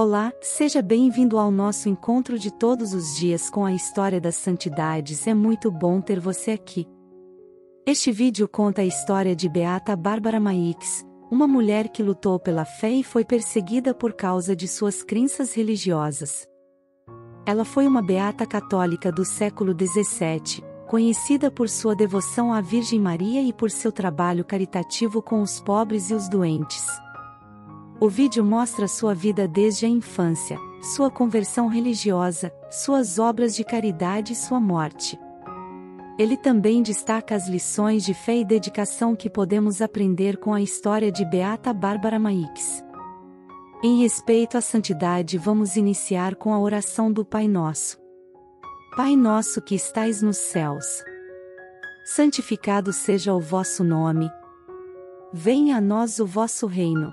Olá, seja bem-vindo ao nosso encontro de todos os dias com a história das santidades. É muito bom ter você aqui. Este vídeo conta a história de Beata Bárbara Maix, uma mulher que lutou pela fé e foi perseguida por causa de suas crenças religiosas. Ela foi uma beata católica do século XVII, conhecida por sua devoção à Virgem Maria e por seu trabalho caritativo com os pobres e os doentes. O vídeo mostra sua vida desde a infância, sua conversão religiosa, suas obras de caridade e sua morte. Ele também destaca as lições de fé e dedicação que podemos aprender com a história de Beata Bárbara Maix. Em respeito à santidade, vamos iniciar com a oração do Pai Nosso. Pai nosso que estais nos céus. Santificado seja o vosso nome. Venha a nós o vosso reino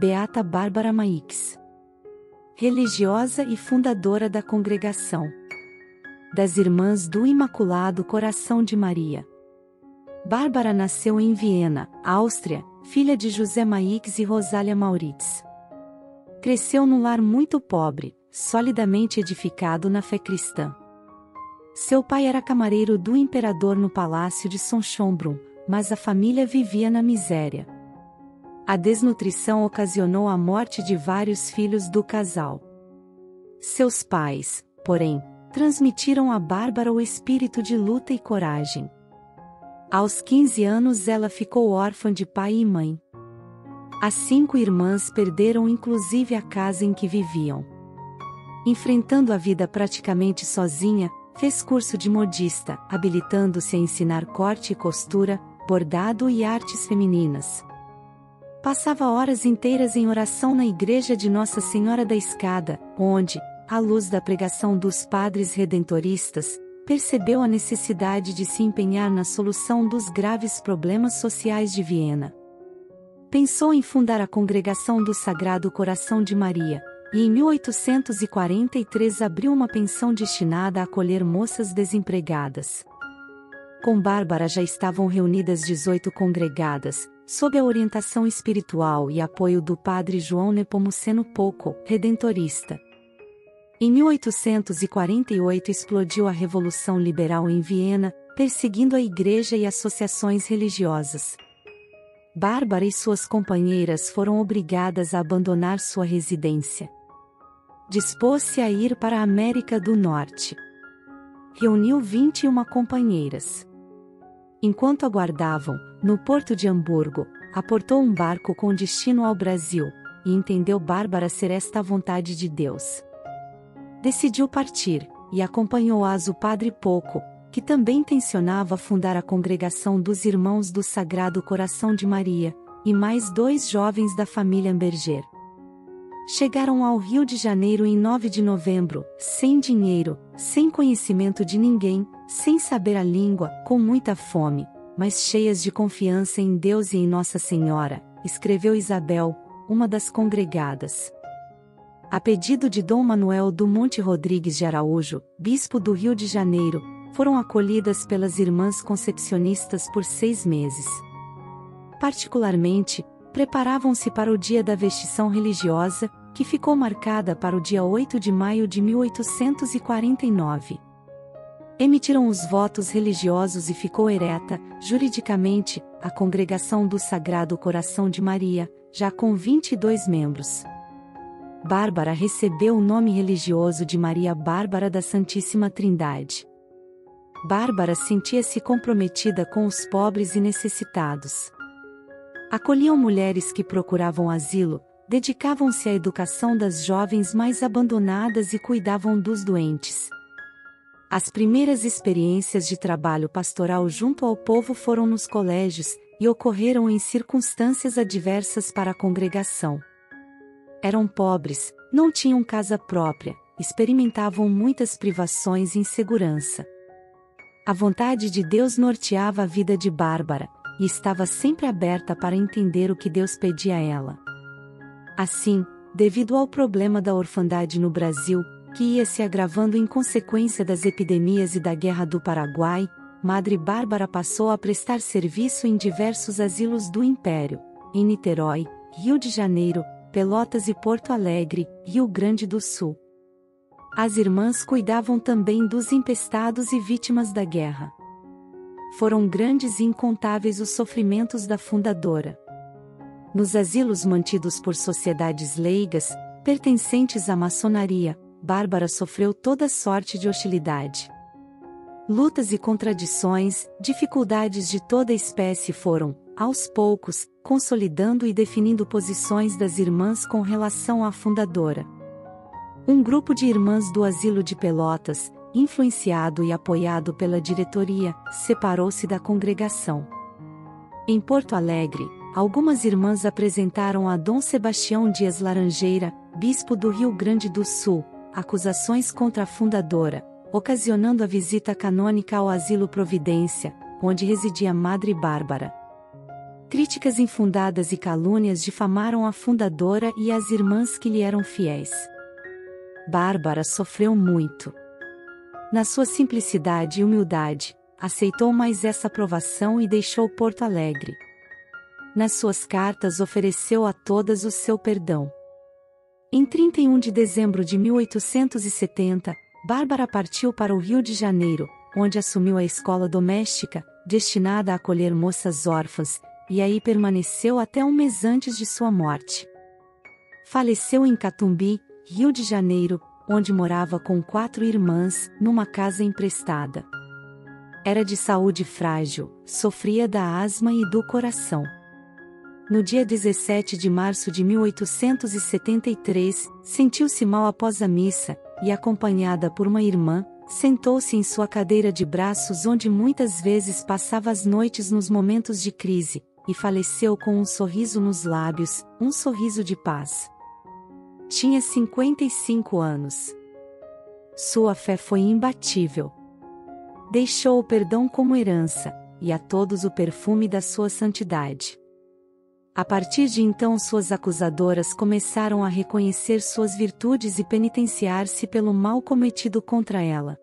Beata Bárbara Maix. Religiosa e fundadora da congregação das Irmãs do Imaculado Coração de Maria. Bárbara nasceu em Viena, Áustria, filha de José Maix e Rosália Mauritz. Cresceu num lar muito pobre, solidamente edificado na fé cristã. Seu pai era camareiro do imperador no palácio de Sonchombrun, mas a família vivia na miséria. A desnutrição ocasionou a morte de vários filhos do casal. Seus pais, porém, transmitiram a Bárbara o espírito de luta e coragem. Aos 15 anos ela ficou órfã de pai e mãe. As cinco irmãs perderam inclusive a casa em que viviam. Enfrentando a vida praticamente sozinha, fez curso de modista, habilitando-se a ensinar corte e costura, bordado e artes femininas. Passava horas inteiras em oração na igreja de Nossa Senhora da Escada, onde, à luz da pregação dos padres redentoristas, percebeu a necessidade de se empenhar na solução dos graves problemas sociais de Viena. Pensou em fundar a Congregação do Sagrado Coração de Maria, e em 1843 abriu uma pensão destinada a acolher moças desempregadas. Com Bárbara já estavam reunidas 18 congregadas, sob a orientação espiritual e apoio do padre João Nepomuceno Pouco, redentorista. Em 1848 explodiu a Revolução Liberal em Viena, perseguindo a igreja e associações religiosas. Bárbara e suas companheiras foram obrigadas a abandonar sua residência. Dispôs-se a ir para a América do Norte. Reuniu 21 companheiras. Enquanto aguardavam, no porto de Hamburgo, aportou um barco com destino ao Brasil, e entendeu Bárbara ser esta a vontade de Deus. Decidiu partir, e acompanhou-as o padre Pouco, que também tensionava fundar a congregação dos Irmãos do Sagrado Coração de Maria, e mais dois jovens da família Amberger. Chegaram ao Rio de Janeiro em 9 de novembro, sem dinheiro, sem conhecimento de ninguém, sem saber a língua, com muita fome, mas cheias de confiança em Deus e em Nossa Senhora, escreveu Isabel, uma das congregadas. A pedido de Dom Manuel do Monte Rodrigues de Araújo, bispo do Rio de Janeiro, foram acolhidas pelas irmãs concepcionistas por seis meses. Particularmente, preparavam-se para o dia da vestição religiosa, que ficou marcada para o dia 8 de maio de 1849 emitiram os votos religiosos e ficou ereta, juridicamente, a Congregação do Sagrado Coração de Maria, já com 22 membros. Bárbara recebeu o nome religioso de Maria Bárbara da Santíssima Trindade. Bárbara sentia-se comprometida com os pobres e necessitados. Acolhiam mulheres que procuravam asilo, dedicavam-se à educação das jovens mais abandonadas e cuidavam dos doentes. As primeiras experiências de trabalho pastoral junto ao povo foram nos colégios, e ocorreram em circunstâncias adversas para a congregação. Eram pobres, não tinham casa própria, experimentavam muitas privações e insegurança. A vontade de Deus norteava a vida de Bárbara, e estava sempre aberta para entender o que Deus pedia a ela. Assim, devido ao problema da orfandade no Brasil, que ia se agravando em consequência das epidemias e da Guerra do Paraguai, Madre Bárbara passou a prestar serviço em diversos asilos do Império, em Niterói, Rio de Janeiro, Pelotas e Porto Alegre, Rio Grande do Sul. As irmãs cuidavam também dos empestados e vítimas da guerra. Foram grandes e incontáveis os sofrimentos da fundadora. Nos asilos mantidos por sociedades leigas, pertencentes à maçonaria, Bárbara sofreu toda sorte de hostilidade. Lutas e contradições, dificuldades de toda espécie foram, aos poucos, consolidando e definindo posições das irmãs com relação à fundadora. Um grupo de irmãs do asilo de Pelotas, influenciado e apoiado pela diretoria, separou-se da congregação. Em Porto Alegre, algumas irmãs apresentaram a Dom Sebastião Dias Laranjeira, bispo do Rio Grande do Sul, acusações contra a fundadora, ocasionando a visita canônica ao Asilo Providência, onde residia Madre Bárbara. Críticas infundadas e calúnias difamaram a fundadora e as irmãs que lhe eram fiéis. Bárbara sofreu muito. Na sua simplicidade e humildade, aceitou mais essa provação e deixou Porto Alegre. Nas suas cartas ofereceu a todas o seu perdão. Em 31 de dezembro de 1870, Bárbara partiu para o Rio de Janeiro, onde assumiu a escola doméstica, destinada a acolher moças órfãs, e aí permaneceu até um mês antes de sua morte. Faleceu em Catumbi, Rio de Janeiro, onde morava com quatro irmãs, numa casa emprestada. Era de saúde frágil, sofria da asma e do coração. No dia 17 de março de 1873, sentiu-se mal após a missa, e acompanhada por uma irmã, sentou-se em sua cadeira de braços onde muitas vezes passava as noites nos momentos de crise, e faleceu com um sorriso nos lábios, um sorriso de paz. Tinha 55 anos. Sua fé foi imbatível. Deixou o perdão como herança, e a todos o perfume da sua santidade. A partir de então, suas acusadoras começaram a reconhecer suas virtudes e penitenciar-se pelo mal cometido contra ela.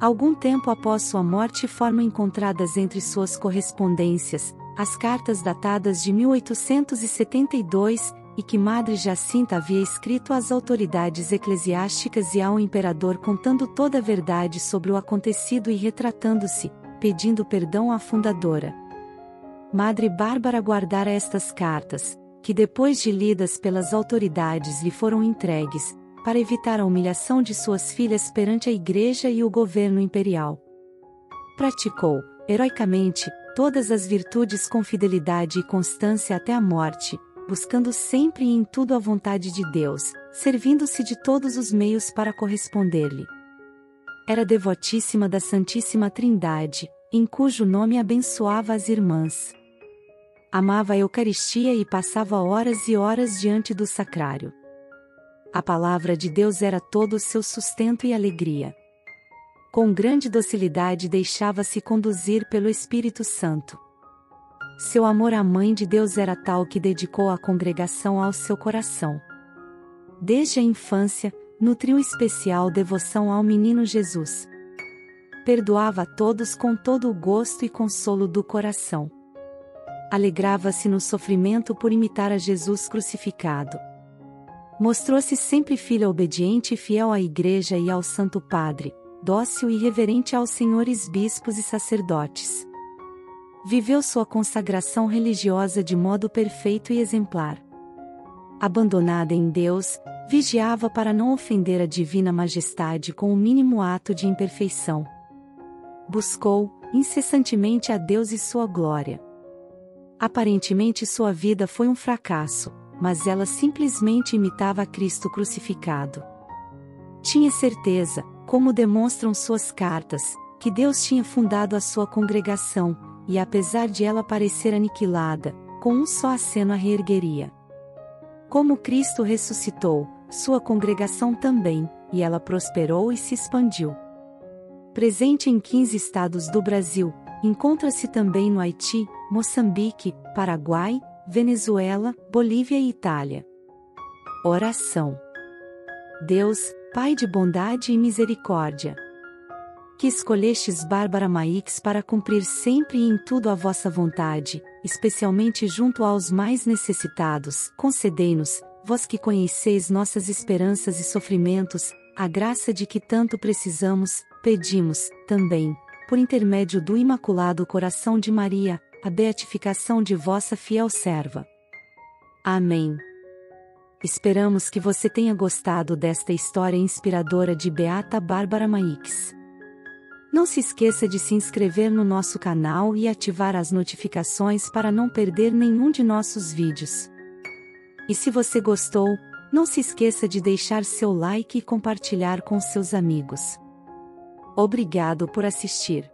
Algum tempo após sua morte foram encontradas entre suas correspondências, as cartas datadas de 1872, e que Madre Jacinta havia escrito às autoridades eclesiásticas e ao imperador contando toda a verdade sobre o acontecido e retratando-se, pedindo perdão à fundadora. Madre Bárbara guardara estas cartas, que depois de lidas pelas autoridades lhe foram entregues, para evitar a humilhação de suas filhas perante a Igreja e o governo imperial. Praticou, heroicamente, todas as virtudes com fidelidade e constância até a morte, buscando sempre e em tudo a vontade de Deus, servindo-se de todos os meios para corresponder-lhe. Era devotíssima da Santíssima Trindade, em cujo nome abençoava as irmãs amava a Eucaristia e passava horas e horas diante do sacrário. A palavra de Deus era todo o seu sustento e alegria. Com grande docilidade deixava-se conduzir pelo Espírito Santo. Seu amor à Mãe de Deus era tal que dedicou a congregação ao seu coração. Desde a infância, nutriu especial devoção ao menino Jesus. Perdoava a todos com todo o gosto e consolo do coração alegrava-se no sofrimento por imitar a Jesus crucificado. Mostrou-se sempre filha obediente e fiel à Igreja e ao Santo Padre, dócil e reverente aos senhores bispos e sacerdotes. Viveu sua consagração religiosa de modo perfeito e exemplar. Abandonada em Deus, vigiava para não ofender a divina majestade com o mínimo ato de imperfeição. Buscou, incessantemente a Deus e sua glória. Aparentemente sua vida foi um fracasso, mas ela simplesmente imitava Cristo crucificado. Tinha certeza, como demonstram suas cartas, que Deus tinha fundado a sua congregação, e apesar de ela parecer aniquilada, com um só aceno a reergueria. Como Cristo ressuscitou, sua congregação também, e ela prosperou e se expandiu. Presente em 15 estados do Brasil, encontra-se também no Haiti, Moçambique, Paraguai, Venezuela, Bolívia e Itália. Oração. Deus, Pai de bondade e misericórdia, que escolhestes Bárbara Maix para cumprir sempre e em tudo a vossa vontade, especialmente junto aos mais necessitados, concedei-nos, vós que conheceis nossas esperanças e sofrimentos, a graça de que tanto precisamos, pedimos, também, por intermédio do Imaculado Coração de Maria, a beatificação de vossa fiel serva. Amém. Esperamos que você tenha gostado desta história inspiradora de Beata Bárbara Maix. Não se esqueça de se inscrever no nosso canal e ativar as notificações para não perder nenhum de nossos vídeos. E se você gostou, não se esqueça de deixar seu like e compartilhar com seus amigos. Obrigado por assistir.